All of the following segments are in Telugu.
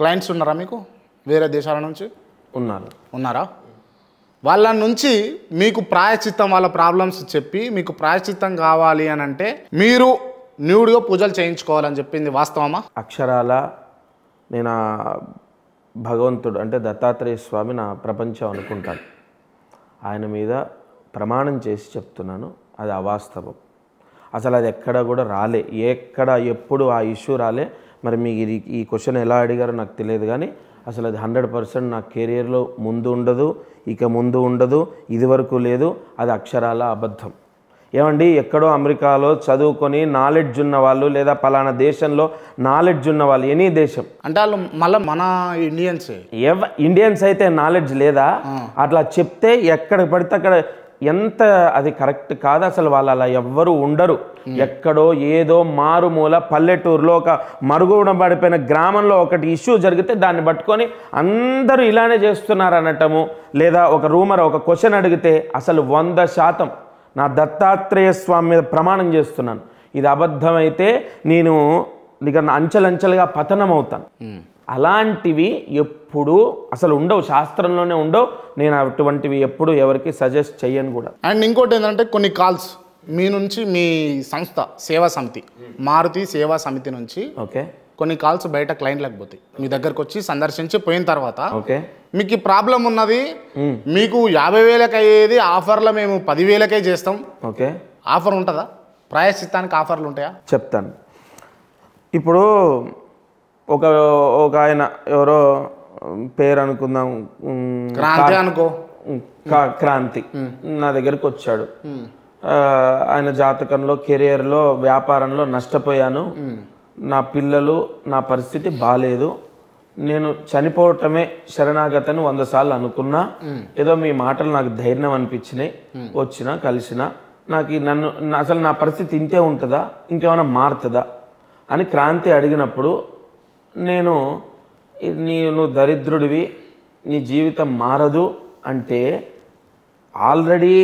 క్లయింట్స్ ఉన్నారా మీకు? వేరే దేశాల నుంచి? ఉన్నారు. ఉన్నారా? వాళ్ళ నుంచి మీకు ప్రాయశ్చిత్తం వాళ్ళ ప్రాబ్లమ్స్ చెప్పి మీకు ప్రాయశ్చిత్తం కావాలి అని అంటే మీరు న్యూడ్గా పూజలు చేయించుకోవాలని చెప్పింది వాస్తవమా? అక్షరాల నేను భగవంతుడు అంటే దత్తాత్రేయ స్వామి నా ప్రపంచం అనుకుంటాను. ఆయన మీద ప్రమాణం చేసి చెప్తున్నాను. అది అవాస్తవం. అసలు అది ఎక్కడ కూడా రాలే. ఎక్కడ ఎప్పుడు ఆ ఇష్యూ రాలే. మరి మీకు ఇది ఈ క్వశ్చన్ ఎలా అడిగారో నాకు తెలియదు కానీ అసలు అది హండ్రెడ్ పర్సెంట్ నా కెరియర్లో ముందు ఉండదు ఇక ముందు ఉండదు ఇది వరకు లేదు అది అక్షరాల అబద్ధం. ఏమండి ఎక్కడో అమెరికాలో చదువుకొని నాలెడ్జ్ ఉన్న వాళ్ళు లేదా పలానా దేశంలో నాలెడ్జ్ ఉన్న వాళ్ళు ఎనీ దేశం. అంటే వాళ్ళు మళ్ళీ మన ఇండియన్సే ఇండియన్స్ అయితే నాలెడ్జ్ లేదా? అట్లా చెప్తే ఎక్కడ పడితే అక్కడ ఎంత అది కరెక్ట్ కాదు అసలు వాళ్ళు అలా ఎవ్వరు ఉండరు. ఎక్కడో ఏదో మారుమూల పల్లెటూరులో ఒక మరుగున పడిపోయిన గ్రామంలో ఒకటి ఇష్యూ జరిగితే దాన్ని పట్టుకొని అందరూ ఇలానే చేస్తున్నారు అనటము లేదా ఒక రూమర్ ఒక క్వశ్చన్ అడిగితే అసలు వంద శాతం నా దత్తాత్రేయ స్వామి మీద ప్రమాణం చేస్తున్నాను. ఇది అబద్ధమైతే నేను ఇక అంచెలంచెలుగా పతనం అవుతాను అలాంటివి ఎప్పుడు అసలు ఉండవు శాస్త్రంలోనే ఉండవు. నేను అటువంటివి ఎప్పుడు ఎవరికి సజెస్ట్ చెయ్యను కూడా. అండ్ ఇంకోటి ఏంటంటే కొన్ని కాల్స్ మీ నుంచి మీ సంస్థ సేవా సమితి మారుతి సేవా సమితి నుంచి ఓకే. కొన్ని కాల్స్ బయట క్లయింట్లకు పోతాయి. మీ దగ్గరకు వచ్చి సందర్శించి పోయిన తర్వాత ఓకే. మీకు ప్రాబ్లం ఉన్నది మీకు యాభై వేలకు అయ్యేది ఆఫర్లో మేము పదివేలకే చేస్తాం. ఓకే. ఆఫర్ ఉంటుందా? ప్రాయశ్చిత్తానికి ఆఫర్లు ఉంటాయా? చెప్తాను. ఇప్పుడు ఒక ఒక ఆయన ఎవరో పేరు అనుకుందాం క్రాంతి అనుకో. క్రాంతి. నా దగ్గరికి వచ్చాడు. ఆయన జాతకంలో కెరియర్లో వ్యాపారంలో నష్టపోయాను. నా పిల్లలు నా పరిస్థితి బాగాలేదు నేను చనిపోవటమే శరణాగతని వంద సార్లు అనుకున్నా ఏదో మీ మాటలు నాకు ధైర్యం అనిపించినాయి. వచ్చిన కలిసిన. నాకు నన్ను అసలు నా పరిస్థితి ఇంతే ఉంటుందా? ఇంకేమైనా మారుతుందా? అని క్రాంతి అడిగినప్పుడు నేను "ఈ- నీ నువ్వు దరిద్రుడివి నీ జీవితం మారదు అంటే ఆల్రెడీ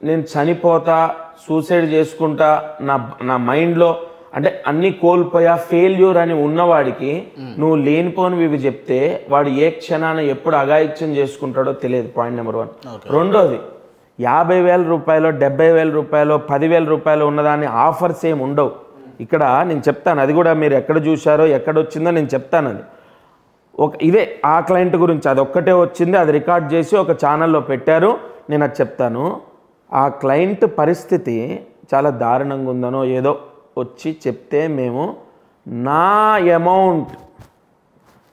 నేను చనిపోతా సూసైడ్ చేసుకుంటా నా నా మైండ్లో అంటే అన్ని కోల్పోయా ఫెయిల్యూర్ అని ఉన్నవాడికి నువ్వు లేనిపోనివి ఇవి చెప్తే వాడు ఏ క్షణాన ఎప్పుడు అగాయిత్యం చేసుకుంటాడో తెలియదు పాయింట్ నెంబర్ వన్. రెండోది యాభై వేల రూపాయలు డెబ్బై వేల రూపాయలు పదివేల రూపాయలు ఉన్నదాన్ని ఆఫర్స్ ఏమి ఉండవు. ఇక్కడ నేను చెప్తాను అది కూడా మీరు ఎక్కడ చూశారో ఎక్కడ వచ్చిందో నేను చెప్తాను అది. ఒక ఇదే ఆ క్లయింట్ గురించి అది ఒక్కటే వచ్చింది అది రికార్డ్ చేసి ఒక ఛానల్లో పెట్టారు నేను అది చెప్తాను. ఆ క్లయింట్ పరిస్థితి చాలా దారుణంగా ఉందనో ఏదో వచ్చి చెప్తే మేము నా అమౌంట్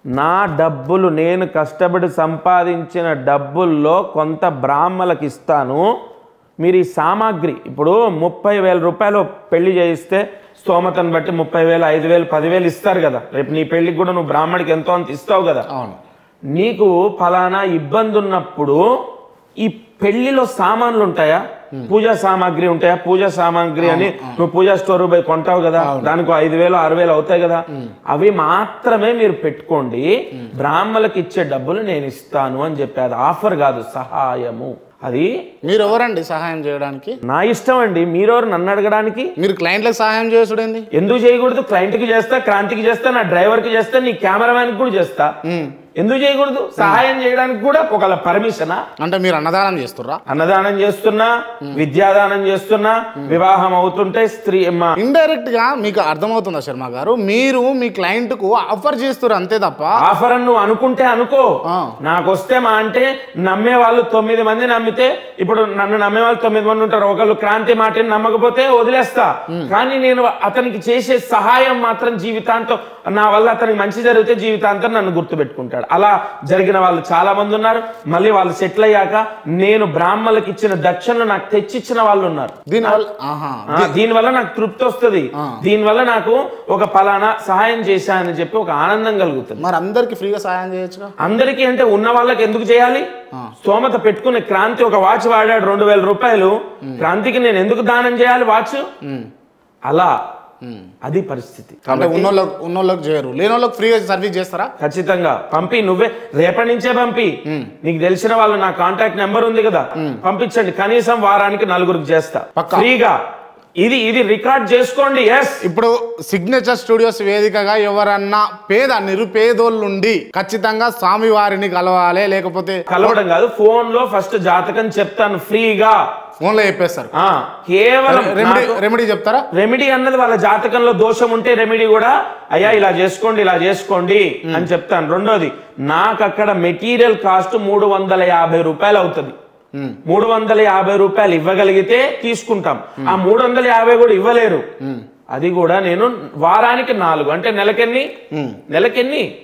నా డబ్బులు నేను కష్టపడి సంపాదించిన డబ్బుల్లో కొంత బ్రాహ్మలకు ఇస్తాను. మీరు ఈ సామాగ్రి ఇప్పుడు ముప్పై వేల రూపాయలు పెళ్ళి చేయిస్తే స్తోమతను బట్టి ముప్పై వేలు ఐదు వేలు పదివేలు ఇస్తారు కదా. రేపు నీ పెళ్ళికి కూడా నువ్వు బ్రాహ్మడికి ఎంతో అంత ఇస్తావు కదా. అవును. నీకు ఫలానా ఇబ్బంది ఉన్నప్పుడు ఈ పెళ్ళిలో సామాన్లు ఉంటాయా? పూజా సామాగ్రి ఉంటాయా? పూజా సామాగ్రి అని నువ్వు పూజా స్టోర్ పోయి కొంటావు కదా. దానికి ఐదు వేలు ఆరు వేలు అవుతాయి కదా. అవి మాత్రమే మీరు పెట్టుకోండి. బ్రాహ్మణులకు ఇచ్చే డబ్బులు నేను ఇస్తాను అని చెప్పి అది ఆఫర్ కాదు సహాయము. అది మీరు ఎవరండి సహాయం చేయడానికి? నా ఇష్టం అండి. మీరెవరు నన్ను అడగడానికి? మీరు క్లయింట్లకు సహాయం చేసుడేంది? ఎందుకు చేయకూడదు? క్లయింట్కి చేస్తా క్రాంతికి చేస్తా నా డ్రైవర్కి చేస్తా నీ కెమెరామ్యాన్కి కూడా చేస్తా. ఎందుకు చేయకూడదు? సహాయం చేయడానికి కూడా ఒకళ్ళ పర్మిషనా అంటే మీరు అన్నదానం చేస్తుర్రా? అన్నదానం చేస్తున్నా విద్యాదానం చేస్తున్నా వివాహం అవుతుంటే స్త్రీ ఇండైరెక్ట్గా మీకు అర్థమవుతుందా శర్మ గారు? మీరు మీ క్లయింట్కు ఆఫర్ చేస్తున్నారు అంతే తప్ప? ఆఫర్ అని నువ్వు అనుకుంటే అనుకో. నాకు వస్తే మా అంటే నమ్మే వాళ్ళు తొమ్మిది మంది నమ్మితే ఇప్పుడు నన్ను నమ్మే వాళ్ళు తొమ్మిది మంది ఉంటారు. ఒకళ్ళు క్రాంతి మాటని నమ్మకపోతే వదిలేస్తా. కానీ నేను అతనికి చేసే సహాయం మాత్రం జీవితాంతం నా వల్ల అతనికి మంచి జరిగితే జీవితాంతం నన్ను గుర్తుపెట్టుకుంటాడు. అలా జరిగిన వాళ్ళు చాలా మంది ఉన్నారు. మళ్ళీ వాళ్ళు సెటిల్ అయ్యాక నేను బ్రాహ్మణులకు ఇచ్చిన దక్షిణ నాకు తెచ్చిచ్చిన వాళ్ళు ఉన్నారు. దీనివల్ల ఆ, దీనివల్ల నాకు తృప్తి వస్తుంది. దీనివల్ల నాకు ఒక పలానా సహాయం చేశానని చెప్పి ఒక ఆనందం కలుగుతుంది. మరి అందరికి ఫ్రీగా సహాయం చేయొచ్చుగా? అందరికీ అంటే ఉన్న వాళ్ళకి ఎందుకు చేయాలి? స్తోమత పెట్టుకునే క్రాంతి ఒక వాచ్ వాడాడు రెండు వేల రూపాయలు. క్రాంతికి నేను ఎందుకు దానం చేయాలి వాచ్? అలా. అది పరిస్థితి. ఉన్నోళ్ళకి ఉన్నోళ్ళకి చేయరు. లేనోళ్ళకి ఫ్రీగా సర్వీస్ చేస్తారా? ఖచ్చితంగా. పంపి నువ్వే రేపటి నుంచే పంపి. నీకు తెలిసిన వాళ్ళు నా కాంటాక్ట్ నెంబర్ ఉంది కదా. పంపించండి. కనీసం వారానికి నలుగురికి చేస్తా. పక్కా. ఫ్రీగా. ఇది ఇది రికార్డ్ చేసుకోండి ఎస్ ఇప్పుడు సిగ్నేచర్ స్టూడియోస్ వేదికగా ఎవరన్నా పేద నిరుపేదోళ్ళుండి ఖచ్చితంగా స్వామి వారిని కలవాలి లేకపోతే కలవడం కాదు ఫోన్లో ఫస్ట్ జాతకం చెప్తాను ఫ్రీగా. ఫోన్లో చెప్పేస్తారు. కేవలం రెమెడీ రెమెడీ చెప్తారా? రెమెడీ అన్నది వాళ్ళ జాతకంలో దోషం ఉంటే రెమెడీ కూడా అయ్యా ఇలా చేసుకోండి ఇలా చేసుకోండి అని చెప్తాను. రెండోది నాకు అక్కడ మెటీరియల్ కాస్ట్ మూడు వందల యాభై రూపాయలు అవుతుంది. మూడు వందల యాభై రూపాయలు ఇవ్వగలిగితే తీసుకుంటాం. ఆ మూడు వందల యాభై కూడా ఇవ్వలేరు. అది కూడా నేను వారానికి నాలుగు అంటే నెలకెన్ని? నెలకెన్ని?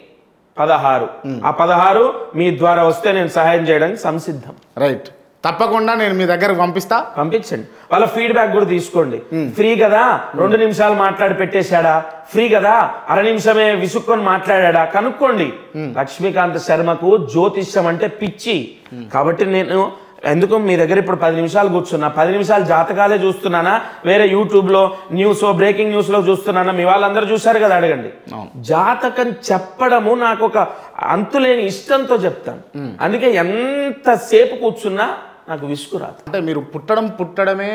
పదహారు. ఆ పదహారు మీ ద్వారా వస్తే నేను సహాయం చేయడానికి సంసిద్ధం. రైట్. తప్పకుండా నేను మీ దగ్గరకు పంపిస్తా. పంపించండి. వాళ్ళ ఫీడ్బ్యాక్ కూడా తీసుకోండి. ఫ్రీ కదా? రెండు నిమిషాలు మాట్లాడి పెట్టేశాడా? ఫ్రీ కదా? అర నిమిషమే విసుక్కొని మాట్లాడా కనుక్కోండి. లక్ష్మీకాంత్ శర్మకు జ్యోతిష్యం అంటే పిచ్చి. కాబట్టి నేను ఎందుకు మీ దగ్గర ఇప్పుడు పది నిమిషాలు కూర్చున్నా. పది నిమిషాలు జాతకాలే చూస్తున్నానా? వేరే యూట్యూబ్లో న్యూస్ బ్రేకింగ్ న్యూస్లో చూస్తున్నానా? మీ వాళ్ళందరూ చూశారు కదా అడగండి. జాతకం చెప్పడము నాకు ఒక అంతులేని ఇష్టంతో చెప్తాను. అందుకే ఎంతసేపు కూర్చున్నా నాకు విసుగు రాదు. అంటే మీరు పుట్టడం పుట్టడమే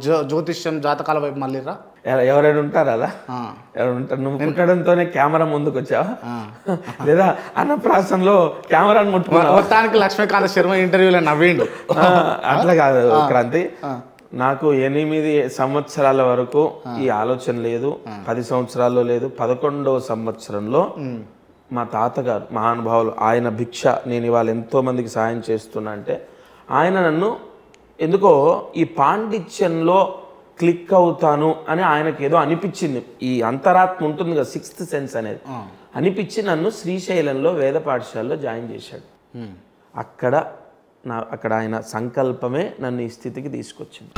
జ్యో- జ్యోతిష్యం జాతకాల వైపు మళ్ళీరా ఎవ- ఎవరైనా ఉంటారా అలా? ఎవరైనా ఉంటారు? నువ్వు పుట్టడంతోనే కెమెరా ముందుకు వచ్చావా లేదా అన్నప్రాసంలో కెమెరాను ముట్టుకున్నావా? మొత్తానికి లక్ష్మీకాంత శర్మ ఇంటర్వ్యూలో నవ్విండు. అట్లా కాదు క్రాంతి. నాకు ఎనిమిది సంవత్సరాల వరకు ఈ ఆలోచన లేదు. పది సంవత్సరాల్లో లేదు. పదకొండవ సంవత్సరంలో మా తాతగారు మహానుభావులు ఆయన భిక్ష నేను ఇవాళ ఎంతో మందికి సాయం చేస్తున్నా అంటే ఆయన నన్ను ఎందుకో ఈ పాండిత్యంలో క్లిక్ అవుతాను అని ఆయనకి ఏదో అనిపించింది. ఈ అంతరాత్మ ఉంటుంది కదా సిక్స్త్ సెన్స్ అనేది. అనిపించి నన్ను శ్రీశైలంలో వేద పాఠశాలలో జాయిన్ చేశాడు. అక్కడ నా అక్కడ ఆయన సంకల్పమే నన్ను ఈ స్థితికి తీసుకొచ్చింది.